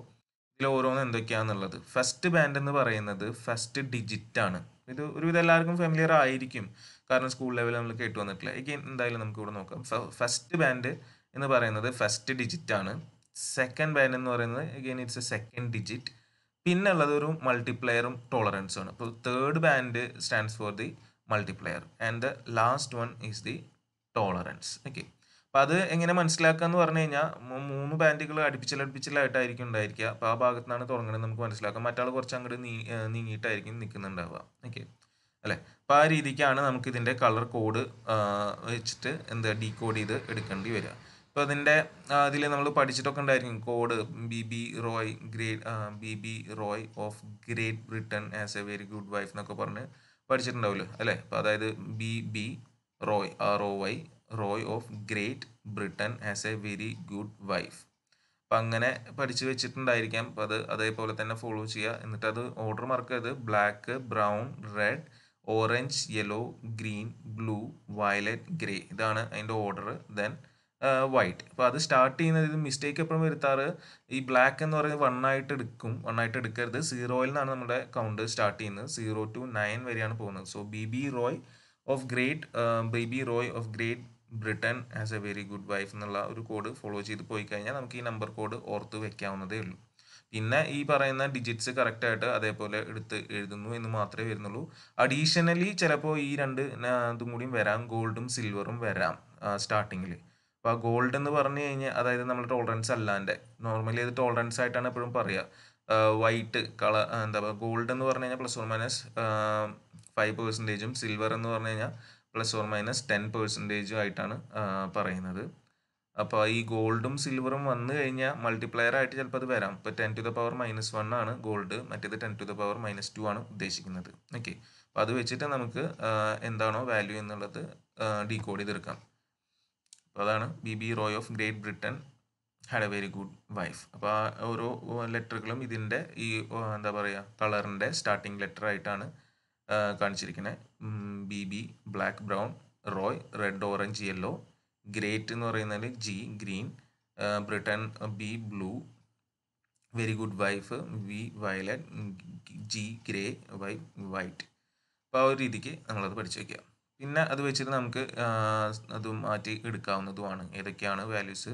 ഇതിൽ ഓരോന്ന് എന്തൊക്കെയാണെന്നുള്ളത് ഫസ്റ്റ് ബാൻഡ് എന്ന് പറയുന്നത് ഫസ്റ്റ് ഡിജിറ്റ് ആണ്. ഇത് ഒരുവിധം എല്ലാവർക്കും ഫെമിലിയർ ആയിരിക്കും. കാരണം സ്കൂൾ ലെവലിൽ നമ്മൾ കേട്ട് വന്നിട്ടില്ല. എഗെയിൻ എന്തായാലും നമുക്ക് ഇവിടെ നോക്കാം. ഫസ്റ്റ് ബാൻഡ് എന്ന് പറയുന്നത് ഫസ്റ്റ് ഡിജിറ്റ് ആണ്. സെക്കൻഡ് ബാൻഡ് എന്ന് പറയുന്നത് again it's a second digit പിന്നെ ഉള്ളത് ഒരു മൾട്ടിപ്ലെയറും ടോളറൻസും ആണ്. അപ്പോൾ third band stands for the multiplier and the last one is the tolerance okay അപ്പോൾ അത് എങ്ങനെ മനസ്സിലാക്കുക എന്ന് പറഞ്ഞു കഴിഞ്ഞാൽ മൂന്ന് ബാൻഡുകൾ അടുപ്പിച്ചിലടുപ്പിച്ചിലായിട്ടായിരിക്കും ഉണ്ടായിരിക്കുക. അപ്പോൾ ആ ഭാഗത്താണ് തുടങ്ങുന്നത് നമുക്ക് മനസ്സിലാക്കാം. മറ്റാൾ കുറച്ച് അങ്ങോട്ട് നീ നീങ്ങിയിട്ടായിരിക്കും നിൽക്കുന്നുണ്ടാവുക. ഓക്കെ. അല്ലേ? അപ്പോൾ ആ രീതിക്കാണ് നമുക്ക് ഇതിന്റെ കളർ കോഡ് വെച്ചിട്ട് എന്താ ഡീകോഡ് ചെയ്ത് എടുക്കേണ്ടി വരിക. ഇപ്പോൾ അതിന്റെ അതിൽ നമ്മൾ പഠിച്ചിട്ടൊക്കെ ഉണ്ടായിരിക്കും code B B Roy Great B B Roy of Great Britain as a very good wife എന്നൊക്കെ പറഞ്ഞ് പഠിച്ചിട്ടുണ്ടാവുമല്ലോ അല്ലേ? അപ്പോൾ അതായത് B B Roy R O Y Roy of Great Britain as a very good wife അപ്പം അങ്ങനെ പഠിച്ചു വെച്ചിട്ടുണ്ടായിരിക്കാം. അപ്പം അത് അതേപോലെ തന്നെ ഫോളോ ചെയ്യുക. എന്നിട്ട് അത് ഓർഡർ മാർക്ക് ചെയ്ത് black brown red orange yellow green blue violet grey ഇതാണ് അതിന്റെ ഓർഡർ ദെൻ വൈറ്റ് അപ്പോൾ അത് സ്റ്റാർട്ട് ചെയ്യുന്നത് ഇത് മിസ്റ്റേക്ക് എപ്പോഴും വരുത്താറ്. ഈ ബ്ലാക്ക് എന്ന് പറയുന്നത് വൺ ആയിട്ട് എടുക്കും. വൺ ആയിട്ട് എടുക്കരുത്. സീറോയിൽ നിന്നാണ് നമ്മുടെ കൗണ്ട് സ്റ്റാർട്ട് ചെയ്യുന്നത്. സീറോ ടു നയൻ വരെയാണ് പോകുന്നത്. So B B Roy of Great baby Roy of Great Britain as a very good wife എന്നുള്ള ഒരു കോഡ് ഫോളോ ചെയ്ത് പോയി കഴിഞ്ഞാൽ നമുക്ക് ഈ നമ്പർ കോഡ് ഓർത്ത് വെക്കാവുന്നതേ ഉള്ളൂ. പിന്നെ ഈ പറയുന്ന ഡിജിറ്റ്സ് കറക്റ്റായിട്ട് അതേപോലെ എടുത്ത് എഴുതുന്നു എന്ന് മാത്രമേ വരുന്നുള്ളൂ. അഡീഷണലി ചിലപ്പോൾ ഈ രണ്ട് ഇതും കൂടിയും വരാം. ഗോൾഡും സിൽവറും വരാം സ്റ്റാർട്ടിങ്ങിൽ അപ്പോൾ ആ ഗോൾഡ് എന്ന് പറഞ്ഞു കഴിഞ്ഞാൽ അതായത് നമ്മൾ ടോളറൻസ് അല്ലാണ്ട് നോർമലി അത് ടോളറൻസ് ആയിട്ടാണ് എപ്പോഴും പറയുക വൈറ്റ് കളർ എന്താ പറയുക ഗോൾഡ് എന്ന് പറഞ്ഞു കഴിഞ്ഞാൽ പ്ലസ് ഓർ മൈനസ് ഫൈവ് പെർസെന്റേജും സിൽവർ എന്ന് പറഞ്ഞു കഴിഞ്ഞാൽ പ്ലസ് ഓർ മൈനസ് ടെൻ പെർസെന്റേജും ആയിട്ടാണ് പറയുന്നത്. അപ്പോൾ ഈ ഗോൾഡും സിൽവറും വന്നു കഴിഞ്ഞാൽ മൾട്ടിപ്ലയർ ആയിട്ട് ചിലപ്പോൾ അത് വരാം. ഇപ്പോൾ ten to the power minus one ആണ് ഗോൾഡ് മറ്റേത് ten to the power minus two ആണ് ഉദ്ദേശിക്കുന്നത്. ഓക്കെ അപ്പോൾ അത് വെച്ചിട്ട് നമുക്ക് എന്താണോ വാല്യൂ എന്നുള്ളത് ഡീകോഡ് ചെയ്തെടുക്കാം. അപ്പോൾ അതാണ് B B Roy of Great Britain had a very good wife അപ്പോൾ ആ ഓരോ ലെറ്ററുകളും ഇതിന്റെ ഈ എന്താ പറയുക കളറിന്റെ സ്റ്റാർട്ടിങ് ലെറ്റർ ആയിട്ടാണ് കാണിച്ചിരിക്കുന്നത് B B black brown Roy red orange yellow great എന്ന് പറയുന്നത് G green Britain B blue very good wife V violet G grey Y white അപ്പോൾ ആ ഒരു രീതിക്ക് നമ്മളത് പഠിച്ചു വയ്ക്കുക പിന്നെ അത് വെച്ചിട്ട് നമുക്ക് അത് മാറ്റി എടുക്കാവുന്നതുമാണ്. ഏതൊക്കെയാണ് വാല്യൂസ്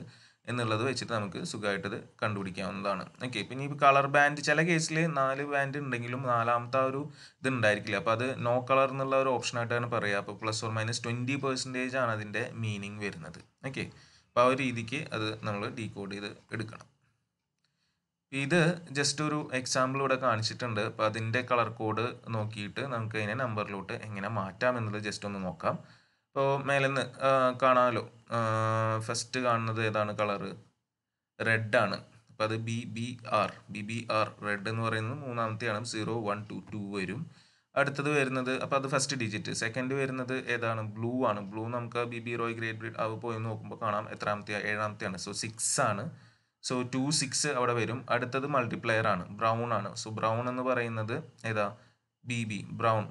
എന്നുള്ളത് വെച്ചിട്ട് നമുക്ക് സുഖമായിട്ട് ഇത് കണ്ടുപിടിക്കാവുന്നതാണ്. ഓക്കെ പിന്നെ ഈ കളർ ബാൻഡ് ചില കേസിൽ നാല് ബാൻഡ് ഉണ്ടെങ്കിലും നാലാമത്തെ ഒരു ഇത് ഉണ്ടായിരിക്കില്ല. അപ്പോൾ അത് നോ കളർ എന്നുള്ള ഒരു ഓപ്ഷനായിട്ടാണ് പറയുക. അപ്പോൾ plus or minus twenty percentage ആണ് അതിന്റെ മീനിങ് വരുന്നത്. ഓക്കെ അപ്പോൾ ആ ഒരു രീതിക്ക് അത് നമ്മൾ ഡീകോഡ് ചെയ്ത് എടുക്കണം. ഇത് ജസ്റ്റ് ഒരു എക്സാമ്പിൾ ഇവിടെ കാണിച്ചിട്ടുണ്ട്. അപ്പോൾ അതിന്റെ കളർ കോഡ് നോക്കിയിട്ട് നമുക്ക് അതിനെ നമ്പറിലോട്ട് എങ്ങനെ മാറ്റാം എന്നുള്ളത് ജസ്റ്റ് ഒന്ന് നോക്കാം. ഇപ്പോൾ മേലെന്ന് കാണാമല്ലോ. ഫസ്റ്റ് കാണുന്നത് ഏതാണ് കളറ് റെഡാണ് അപ്പോൾ അത് B B R B B R red എന്ന് പറയുന്നത് മൂന്നാമത്തെയാണ്. സീറോ വൺ ടു ടു വരും. അടുത്തത് വരുന്നത് അപ്പോൾ അത് ഫസ്റ്റ് ഡിജിറ്റ് സെക്കൻഡ് വരുന്നത് ഏതാണ്? ബ്ലൂ ആണ്. ബ്ലൂ നമുക്ക് B B Roy Great Brit അവ പോയി നോക്കുമ്പോൾ കാണാം. എത്രാമത്തെ ഏഴാമത്തെയാണ്. സോ സിക്സ് ആണ്. സോ ടു സിക്സ് അവിടെ വരും. അടുത്തത് മൾട്ടിപ്ലയർ ആണ്. ബ്രൗൺ ആണ്. സോ ബ്രൗൺ എന്ന് പറയുന്നത് ഏതാ? ബി ബി ബ്രൗൺ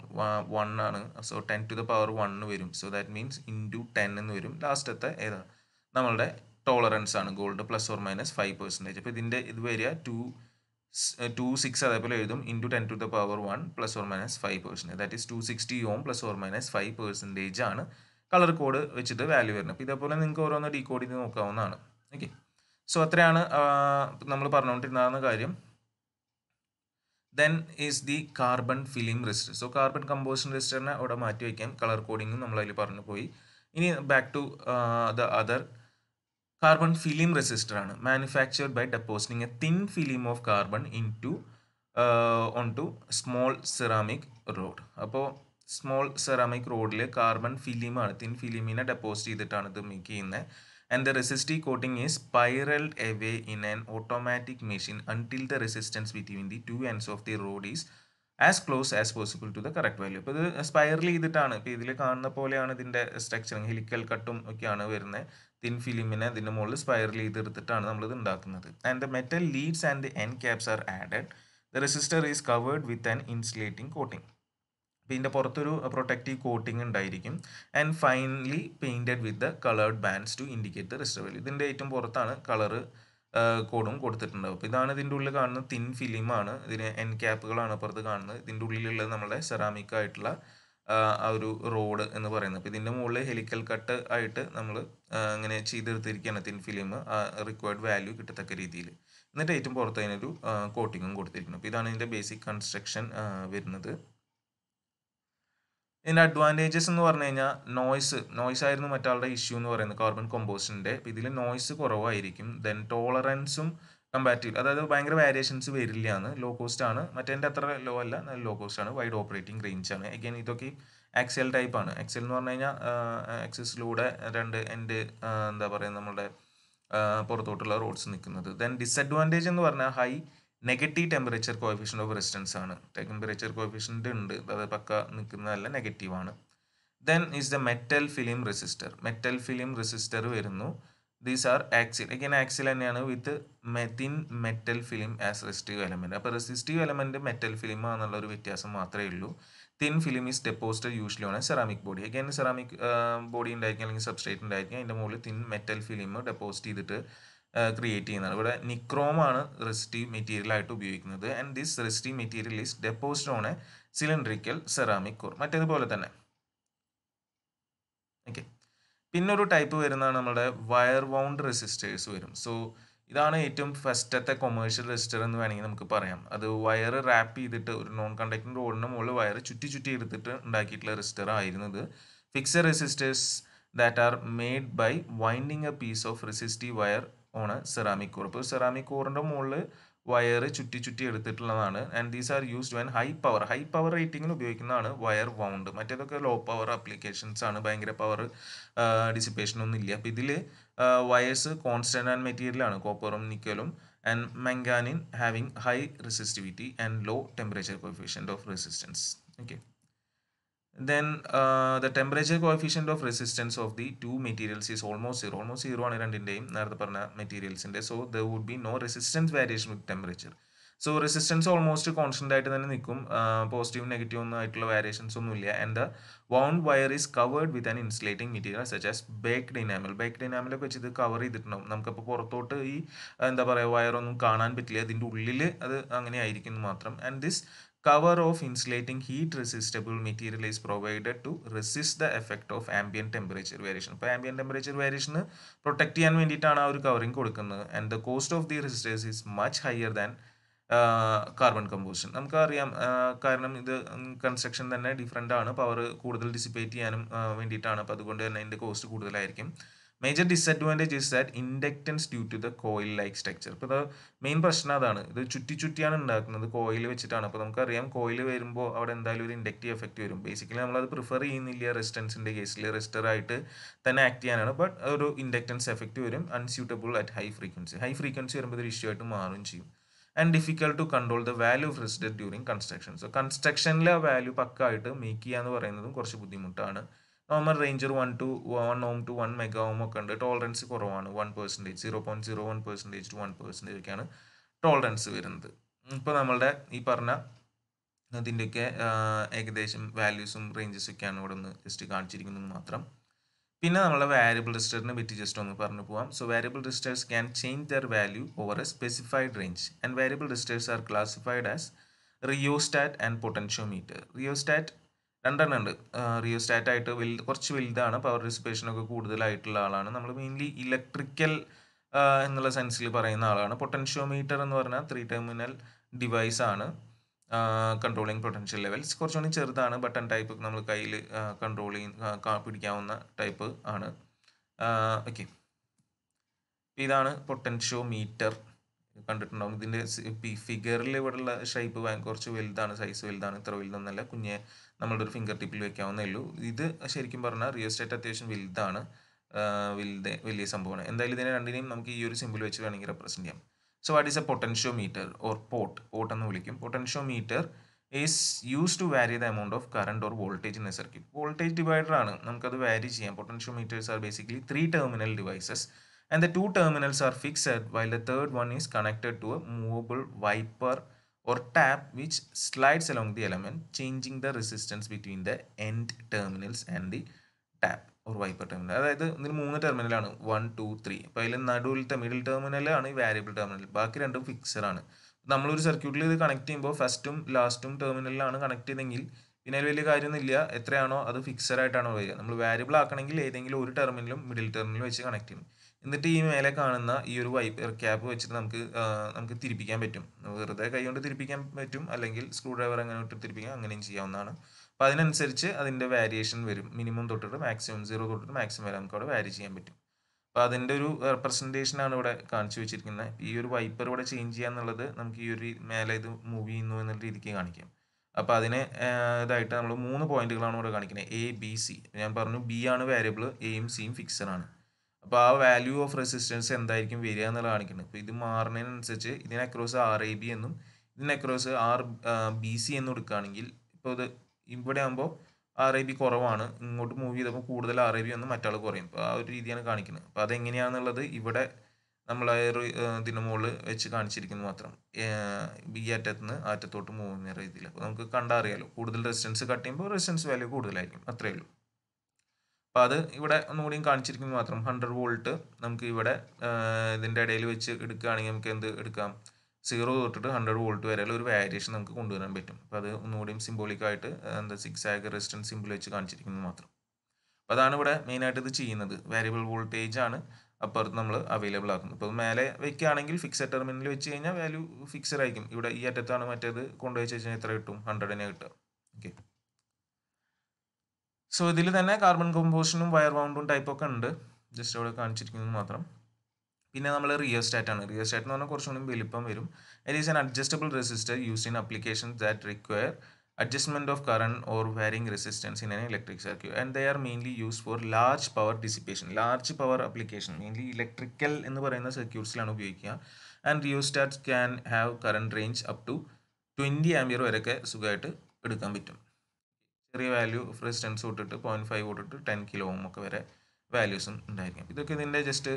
വൺ ആണ്. So ten to the power one വരും. So that means into ten എന്ന് വരും. ലാസ്റ്റത്തെ ഏതാണ് നമ്മളുടെ ടോളറൻസ് ആണ്. Gold plus or minus five percentage അപ്പോൾ ഇതിന്റെ ഇത് വരിക ടു ടു സിക്സ് അതേപോലെ എഴുതും. Into ten to the power one plus or minus five percentage that is two sixty ohm plus or minus five percentage ആണ് colour code വെച്ചിട്ട് value വരുന്നത്. അപ്പോൾ ഇതേപോലെ നിങ്ങൾക്ക് ഓരോന്ന് ഡീകോഡ് ചെയ്ത് നോക്കാവുന്നതാണ്. ഓക്കെ സോ അത്രയാണ് നമ്മൾ പറഞ്ഞുകൊണ്ടിരുന്ന കാര്യം. Then is the carbon film resistor so carbon composition റെസിസ്റ്ററിനെ അവിടെ മാറ്റി വയ്ക്കാം. കളർ കോഡിങ്ങും നമ്മൾ അതിൽ പറഞ്ഞു പോയി. ഇനി back to the other carbon film resistor ആണ്. Manufactured by depositing a thin film of carbon into onto small ceramic rod അപ്പോൾ സ്മോൾ സെറാമിക് റോഡിൽ കാർബൺ ഫിലിമാണ് തിൻ ഫിലിമിനെ ഡെപ്പോസിറ്റ് ചെയ്തിട്ടാണ് ഇത് മേക്ക് ചെയ്യുന്നത് and the resistive coating is spiraled away in an automatic machine until the resistance between the two ends of the rod is as close as possible to the correct value അപ്പോൾ ഇത് spiral ചെയ്തിട്ടാണ്. ഇപ്പോൾ ഇതിൽ കാണുന്ന പോലെയാണ് ഇതിന്റെ structuring helical കട്ടും ഒക്കെയാണ് വരുന്നത് തിൻ ഫിലിമിനെ ഇതിന്റെ മുകളിൽ സ്പൈറൽ ചെയ്തെടുത്തിട്ടാണ് നമ്മളിത് ഉണ്ടാക്കുന്നത്. And the metal leads and the end caps are added the resistor is covered with an insulating coating ഇതിന്റെ പുറത്തൊരു പ്രൊട്ടക്റ്റീവ് കോട്ടിംഗ് ഉണ്ടായിരിക്കും. And finally painted with the coloured bands to indicate the resistor value ഇതിന്റെ ഏറ്റവും പുറത്താണ് colour കോഡും കൊടുത്തിട്ടുണ്ടാവും അപ്പോൾ ഇതാണ് ഇതിന്റെ ഉള്ളിൽ കാണുന്ന തിൻ ഫിലിമാണ് ഇതിന് എൻ ക്യാപ്പുകളാണ് അപ്പുറത്ത് കാണുന്നത്. ഇതിന്റെ ഉള്ളിലുള്ളത് നമ്മുടെ സെറാമിക് ആയിട്ടുള്ള ആ ഒരു റോഡ് എന്ന് പറയുന്നത്. അപ്പോൾ ഇതിന്റെ മുകളിൽ ഹെലിക്കൽ കട്ട് ആയിട്ട് നമ്മൾ ഇങ്ങനെ ചെയ്തെടുത്തിരിക്കുകയാണ് തിൻ ഫിലിം റിക്വയർഡ് വാല്യൂ കിട്ടത്തക്ക രീതിയിൽ. എന്നിട്ട് ഏറ്റവും പുറത്ത് അതിനൊരു കോട്ടിങ്ങും കൊടുത്തിരിക്കുന്നു. അപ്പോൾ ഇതാണ് ഇതിന്റെ ബേസിക് കൺസ്ട്രക്ഷൻ വരുന്നത്. ഇതിന്റെ അഡ്വാന്റേജസ് എന്ന് പറഞ്ഞു കഴിഞ്ഞാൽ നോയ്സ് നോയ്സ് ആയിരുന്നു മറ്റാളുടെ ഇഷ്യൂ എന്ന് പറയുന്നത്. കാർബൺ കോമ്പോസ്റ്റിന്റെ ഇതിൽ നോയ്സ് കുറവായിരിക്കും. ദെൻ ടോളറൻസും കമ്പാറ്റീവ് അതായത് ഭയങ്കര വേരിയേഷൻസ് വരില്ല എന്ന്. ലോ കോസ്റ്റ് ആണ്. മറ്റേന്റെ അത്ര ലോ അല്ല. നല്ല ലോ കോസ്റ്റ് ആണ്. വൈഡ് ഓപ്പറേറ്റിംഗ് റേഞ്ച് ആണ്. അഗൈൻ ഇതൊക്കെ എക്സൽ ടൈപ്പ് ആണ്. എക്സൽ എന്ന് പറഞ്ഞു കഴിഞ്ഞാൽ എക്സസിലൂടെ രണ്ട് എന്റെ എന്താ പറയുക നമ്മുടെ പുറത്തോട്ടുള്ള റോഡ്സ് നിൽക്കുന്നത് ദെൻ ഡിസഡ്വാന്റേജ് എന്ന് പറഞ്ഞാൽ high negative temperature coefficient of resistance ആണ്. ടെമ്പറേച്ചർ കോഫിഷ്യന്റ് ഉണ്ട്. അത് പക്ക നിൽക്കുന്നതല്ല നെഗറ്റീവ് ആണ്. Then is the metal film resistor metal film resistor വരുന്നു. These are axial again axial തന്നെയാണ് with മെത്തിൻ metal film as resistive element അപ്പോൾ റെസിസ്റ്റീവ് എലമെന്റ് മെറ്റൽ ഫിലിം എന്നുള്ള ഒരു വ്യത്യാസം മാത്രമേ ഉള്ളൂ. Thin film is deposited usually ആണ് ceramic body again ceramic body ഉണ്ടായിരിക്കും അല്ലെങ്കിൽ സബ്സ്ട്രേറ്റ് ഉണ്ടായിരിക്കും. അതിന്റെ മുകളിൽ തിൻ മെറ്റൽ ഫിലിം ഡെപ്പോസിറ്റ് ചെയ്തിട്ട് ക്രിയേറ്റ് ചെയ്യുന്നത്. ഇവിടെ നിക്രോമാണ് റെസിസ്റ്റീവ് മെറ്റീരിയൽ ആയിട്ട് ഉപയോഗിക്കുന്നത്. And this resistive material is deposit on a cylindrical ceramic core മറ്റേതുപോലെ തന്നെ. ഓക്കെ പിന്നൊരു ടൈപ്പ് വരുന്നതാണ് നമ്മുടെ വയർ വൗണ്ട് റെസിസ്റ്റേഴ്സ് വരും. സോ ഇതാണ് ഏറ്റവും ഫസ്റ്റത്തെ കൊമേഴ്ഷ്യൽ റെസിസ്റ്റർ എന്ന് വേണമെങ്കിൽ നമുക്ക് പറയാം. അത് വയർ റാപ്പ് ചെയ്തിട്ട് ഒരു നോൺ കണ്ടക്ടിങ് റോഡിന് മുകളിൽ വയർ ചുറ്റി ചുറ്റി എടുത്തിട്ട് ഉണ്ടാക്കിയിട്ടുള്ള റെസിസ്റ്റർ ആയിരുന്നത് fixed resistors that are made by winding a piece of resistive wire a ceramic core ഇപ്പോൾ സെറാമിക് കോറിന്റെ മുകളിൽ വയർ ചുറ്റി ചുറ്റി എടുത്തിട്ടുള്ളതാണ്. And these are used when high power high power റേറ്റിംഗിന് ഉപയോഗിക്കുന്നതാണ് വയർ വൗണ്ട് മറ്റേതൊക്കെ ലോ പവർ ആപ്ലിക്കേഷൻസ് ആണ്. ഭയങ്കര power dissipation ഒന്നും ഇല്ല. അപ്പോൾ ഇതിൽ വയേഴ്സ് കോൺസ്റ്റന്റ് ആൻഡ് മെറ്റീരിയലാണ് കോപ്പറും നിക്കലും and manganin having high resistivity and low temperature coefficient of resistance okay then uh, the temperature coefficient of resistance of the two materials is almost zero almost zero ആണ് രണ്ടിന്റെയും നേരത്തെ പറഞ്ഞ മെറ്റീരിയൽസിന്റെ so there would be no resistance variation with temperature so resistance almost constant ആയിട്ട് തന്നെ നിൽക്കും. Positive negative ഒന്നും ആയിട്ടുള്ള variations ഒന്നും ഇല്ല. And the wound wire is covered with an insulating material such as baked enamel baked ഇനാമലൊക്കെ വെച്ച് ഇത് cover ചെയ്തിട്ടുണ്ടാവും. നമുക്കപ്പോൾ പുറത്തോട്ട് ഈ എന്താ പറയുക വയറൊന്നും കാണാൻ പറ്റില്ല. അതിന്റെ ഉള്ളിൽ അത് അങ്ങനെ ആയിരിക്കും മാത്രം. And this cover of insulating heat resistible material is provided to resist the effect of ambient temperature variation. അപ്പോൾ ambient temperature variation പ്രൊട്ടക്ട് ചെയ്യാൻ വേണ്ടിയിട്ടാണ് ആ ഒരു കവറിങ് കൊടുക്കുന്നത്. And the cost of the resistors is much higher than carbon composition നമുക്കറിയാം കാരണം ഇത് construction തന്നെ ഡിഫറെന്റ് ആണ്. പവർ കൂടുതൽ ഡിസിപ്പേറ്റ് ചെയ്യാനും വേണ്ടിയിട്ടാണ്. അപ്പോൾ അതുകൊണ്ട് തന്നെ അതിന്റെ കോസ്റ്റ് കൂടുതലായിരിക്കും. Major disadvantage is that inductance due to the coil like structure ഇപ്പോൾ ഇത് മെയിൻ പ്രശ്നം അതാണ്. ഇത് ചുറ്റി ചുറ്റിയാണ് ഉണ്ടാക്കുന്നത് കോയിൽ വെച്ചിട്ടാണ്. അപ്പോൾ നമുക്കറിയാം കോയിൽ വരുമ്പോൾ അവിടെ എന്തായാലും ഒരു ഇൻഡക്റ്റീവ് എഫക്റ്റ് വരും. ബേസിക്കലി നമ്മളത് പ്രിഫർ ചെയ്യുന്നില്ല റെസിസ്റ്റൻസിന്റെ കേസിൽ റെസ്റ്റർ ആയിട്ട് തന്നെ ആക്ട് ചെയ്യാനാണ്. ബട്ട് ഒരു ഇൻഡക്റ്റൻസ് എഫക്റ്റ് വരും. Unsuitable at high frequency high frequency വരുമ്പോൾ ഒരു ഇഷ്യൂ ആയിട്ട് മാറും ചെയ്യും. And difficult to control the value of resistor during construction so കൺസ്ട്രക്ഷനിലെ value പക്കായിട്ട് മേക്ക് ചെയ്യുക എന്ന് പറയുന്നതും കുറച്ച് ബുദ്ധിമുട്ടാണ്. Normal range one to one ohm to one mega ohm ഒക്കെ ഉണ്ട്. ടോളറൻസ് കുറവാണ്. One percentage zero point zero one percentage to one percentage ഒക്കെയാണ് ടോളറൻസ് വരുന്നത്. ഇപ്പോൾ നമ്മളുടെ ഈ പറഞ്ഞ അതിന്റെയൊക്കെ ഏകദേശം വാല്യൂസും റേഞ്ചസും ഒക്കെയാണ് ഇവിടെ ഒന്ന് ജസ്റ്റ് കാണിച്ചിരിക്കുന്നത് മാത്രം. പിന്നെ നമ്മളെ വാരിയബിൾ റെസിസ്റ്ററിനെ പറ്റി ജസ്റ്റ് ഒന്ന് പറഞ്ഞു പോവാം. So variable registers can change their value over a specified range and variable registers are classified as rheostat and potentiometer rheostat രണ്ടെണ്ണം ഉണ്ട് റിയോസ്റ്റാറ്റ് ആയിട്ട് വലുത് കുറച്ച് വലുതാണ്. പവർ ഡിസിപ്പേഷനൊക്കെ കൂടുതലായിട്ടുള്ള ആളാണ്. നമ്മൾ മെയിൻലി ഇലക്ട്രിക്കൽ എന്നുള്ള സെൻസിൽ പറയുന്ന ആളാണ്. പൊട്ടൻഷ്യോമീറ്റർ എന്ന് പറഞ്ഞാൽ ത്രീ ടെർമിനൽ ഡിവൈസ് ആണ് കൺട്രോളിങ് പൊട്ടൻഷ്യൽ ലെവൽസ് കുറച്ചുകൂടി ചെറുതാണ്. ബട്ടൺ ടൈപ്പ് നമ്മൾ കയ്യിൽ കൺട്രോൾ ചെയ്യുന്ന പിടിക്കാവുന്ന ടൈപ്പ് ആണ്. ഓക്കെ ഇതാണ് പൊട്ടൻഷ്യോമീറ്റർ കണ്ടിട്ടുണ്ടാവും. ഇതിന്റെ ഫിഗറിൽ ഇവിടെയുള്ള ഷേപ്പ് കുറച്ച് വലുതാണ് സൈസ് വലുതാണ് ഇത്ര വലുതൊന്നല്ല. കുഞ്ഞെ നമ്മളുടെ ഒരു ഫിംഗർ ടിപ്പിൽ വെക്കാവുന്നേ ഉള്ളൂ. ഇത് ശരിക്കും പറഞ്ഞാൽ റിയൽ എസ്റ്റേറ്റ് അത്യാവശ്യം വലുതാണ്. വലുത് വലിയ സംഭവമാണ്. എന്തായാലും ഇതിനെ രണ്ടിനെയും നമുക്ക് ഈ ഒരു സിമ്പിൾ വെച്ച് വേണമെങ്കിൽ റെപ്രസെന്റ് ചെയ്യാം. So what is a potentiometer or pot pot എന്ന് വിളിക്കും. Potentiometer is use to vary the amount of current or voltage in circuit voltage divider ആണ്. നമുക്കത് വാരി ചെയ്യാം. Potentiometers are basically three terminal devices and the two terminals are fixed while the third one is connected to a movable wiper or tap which slides along the element changing the resistance between the end terminals and the tap or wiper terminal. അതായത് ഇതിൽ മൂന്ന് ടെർമിനലാണ് one two three അപ്പോൾ അതിൽ നടുവിലത്തെ middle terminal ആണ് ഈ variable terminal ബാക്കി രണ്ടും fixed ആണ്. നമ്മളൊരു സർക്യൂട്ടിൽ ഇത് കണക്ട് ചെയ്യുമ്പോൾ ഫസ്റ്റും ലാസ്റ്റും ടെർമിനലിലാണ് കണക്ട് ചെയ്തെങ്കിൽ പിന്നെ അതിൽ വലിയ കാര്യമൊന്നുമില്ല. എത്രയാണോ അത് ഫിക്സഡ് ആയിട്ടാണോ വരിക. നമ്മൾ വാരിയബിൾ ആക്കണമെങ്കിൽ ഏതെങ്കിലും ഒരു ടെർമിനലും മിഡിൽ ടെർമിനലും വെച്ച് കണക്ട് ചെയ്യണം. എന്നിട്ട് ഈ മേലെ കാണുന്ന ഈ ഒരു വൈപ്പ് ക്യാപ്പ് വെച്ചിട്ട് നമുക്ക് നമുക്ക് തിരിപ്പിക്കാൻ പറ്റും. വെറുതെ കൈകൊണ്ട് തിരിപ്പിക്കാൻ പറ്റും. അല്ലെങ്കിൽ സ്ക്രൂ ഡ്രൈവർ അങ്ങനെ ഇട്ട് തിരിപ്പിക്കാം അങ്ങനെയും ചെയ്യാവുന്നതാണ്. അപ്പോൾ അതിനനുസരിച്ച് അതിന്റെ വാരിയേഷൻ വരും. മിനിമം തൊട്ടിട്ട് മാക്സിമം സീറോ തൊട്ടിട്ട് മാക്സിമം വരെ നമുക്ക് അവിടെ വാരി ചെയ്യാൻ പറ്റും. അപ്പോൾ അതിന്റെ ഒരു ആണ് ഇവിടെ കാണിച്ചു വെച്ചിരിക്കുന്നത്. ഈ ഒരു വൈപ്പർ ഇവിടെ ചേഞ്ച് ചെയ്യുക എന്നുള്ളത് നമുക്ക് ഈ ഒരു മേലെ ഇത് മൂവ് ചെയ്യുന്നു എന്നുള്ള രീതിക്ക് കാണിക്കാം. അപ്പോൾ അതിന് ഇതായിട്ട് നമ്മൾ മൂന്ന് പോയിന്റുകളാണ് ഇവിടെ കാണിക്കുന്നത്. എ ബി സി ഞാൻ പറഞ്ഞു ബി ആണ് വേരിയബിൾ എയും സിയും ഫിക്സഡ് ആണ്. അപ്പോൾ ആ വാല്യൂ ഓഫ് റെസിസ്റ്റൻസ് എന്തായിരിക്കും വരിക എന്നുള്ള കാണിക്കുന്നത് ഇപ്പോൾ ഇത് മാറുന്നതിനനുസരിച്ച് ഇതിന് അക്രോസ് ആർ എ ബി എന്നും ഇതിന് അക്രോസ് ആർ ബി സി എന്നും എടുക്കുകയാണെങ്കിൽ ഇപ്പോൾ ഇത് ഇവിടെ ആകുമ്പോൾ ആർ ഐ ബി കുറവാണ്. ഇങ്ങോട്ട് മൂവ് ചെയ്തപ്പോൾ കൂടുതൽ ആർ ഐ ബി ഒന്നും മറ്റാൾ കുറയും. അപ്പോൾ ആ ഒരു രീതിയാണ് കാണിക്കുന്നത്. അപ്പോൾ അതെങ്ങനെയാണെന്നുള്ളത് ഇവിടെ നമ്മൾ ഇതിന് മുകളിൽ വെച്ച് കാണിച്ചിരിക്കുന്നു മാത്രം. ബി അറ്റത്ത് നിന്ന് അറ്റത്തോട്ട് മൂവ് ചെയ്യുന്ന രീതിയിൽ. അപ്പോൾ നമുക്ക് കണ്ടറിയാലോ കൂടുതൽ റെസിസ്റ്റൻസ് കട്ട് ചെയ്യുമ്പോൾ റെസിസ്റ്റൻസ് വാല്യൂ കൂടുതലായിരിക്കും. അത്രയേ ഉള്ളൂ. അപ്പോൾ അത് ഇവിടെ ഒന്നുകൂടിയും കാണിച്ചിരിക്കുന്നത് മാത്രം ഹൺഡ്രഡ് വോൾട്ട് നമുക്ക് ഇവിടെ ഇതിന്റെ ഇടയിൽ വെച്ച് എടുക്കുകയാണെങ്കിൽ നമുക്ക് എന്ത് എടുക്കാം? സീറോ തൊട്ടിട്ട് ഹൺഡ്രഡ് വോൾട്ട് വരെയുള്ള ഒരു വേരിയേഷൻ നമുക്ക് കൊണ്ടുവരാൻ പറ്റും. അപ്പോൾ അത് ഒന്നുകൂടിയും സിംബോളിക്കായിട്ട് എന്താ സിക്സ് ആഗ് റെസിസ്റ്റൻസ് സിമ്പിൾ വെച്ച് കാണിച്ചിരിക്കുന്നത് മാത്രം. അപ്പോൾ അതാണ് ഇവിടെ മെയിനായിട്ട് ഇത് ചെയ്യുന്നത്. വേരിയബിൾ വോൾട്ടേജ് ആണ് അപ്പുറത്ത് നമ്മൾ അവൈലബിൾ ആക്കുന്നത്. ഇപ്പോൾ മേലെ വയ്ക്കുകയാണെങ്കിൽ ഫിക്സഡ് ടെർമിനൽ വെച്ച് കഴിഞ്ഞാൽ വാല്യൂ ഫിക്സഡ് ആയിരിക്കും. ഇവിടെ ഈ അറ്റത്താണ് മറ്റേത് കൊണ്ടുവച്ച് കഴിഞ്ഞാൽ എത്ര കിട്ടും? ഹൺഡ്രഡിനെ കിട്ടുക. ഓക്കെ സോ ഇതിൽ തന്നെ കാർബൺ കോമ്പോസ്റ്റിനും വയർ വൗണ്ടും ടൈപ്പൊക്കെ ഉണ്ട്. ജസ്റ്റ് അവിടെ കാണിച്ചിരിക്കുന്നത് മാത്രം. പിന്നെ നമ്മൾ റിയോസ്റ്റാറ്റ് ആണ്. റിയോസ്റ്റാറ്റ് എന്ന് പറഞ്ഞാൽ കുറച്ചുകൂടി വലിപ്പം വരും. It is an adjustable resistor use in application that require adjustment of current or varying resistance in an electric circuit. And they are mainly use for large power dissipation large power application mainly electrical എന്ന് പറയുന്ന സർക്യൂട്ട്സിലാണ് ഉപയോഗിക്കുക. And rheostat can have current range up to twenty ampere വരെയൊക്കെ സുഖമായിട്ട് എടുക്കാൻ പറ്റും. ചെറിയ value resistance തൊട്ടിട്ട് പോയിന്റ് ഫൈവ് തൊട്ടിട്ട് ടെൻ കിലോ ഓം ഒക്കെ വരെ വാല്യൂസും ഉണ്ടായിരിക്കും. ഇതൊക്കെ ഇതിന്റെ ജസ്റ്റ്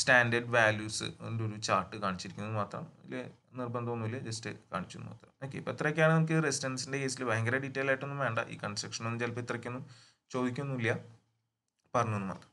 സ്റ്റാൻഡേർഡ് വാല്യൂസ് ഒരു ചാർട്ട് കാണിച്ചിരിക്കുന്നത് മാത്രം. ഇതിൽ നിർബന്ധമൊന്നുമില്ല ജസ്റ്റ് കാണിച്ചു മാത്രം. ഓക്കെ ഇപ്പോൾ ഇത്രയൊക്കെയാണ് നമുക്ക് റെസിഡൻസിന്റെ കേസിൽ ഭയങ്കര ഡീറ്റെയിൽ ആയിട്ടൊന്നും വേണ്ട. ഈ കൺസ്ട്രക്ഷനൊന്നും ചിലപ്പോൾ ഇത്രയ്ക്കൊന്നും ചോദിക്കൊന്നുമില്ല. പറഞ്ഞു മാത്രം.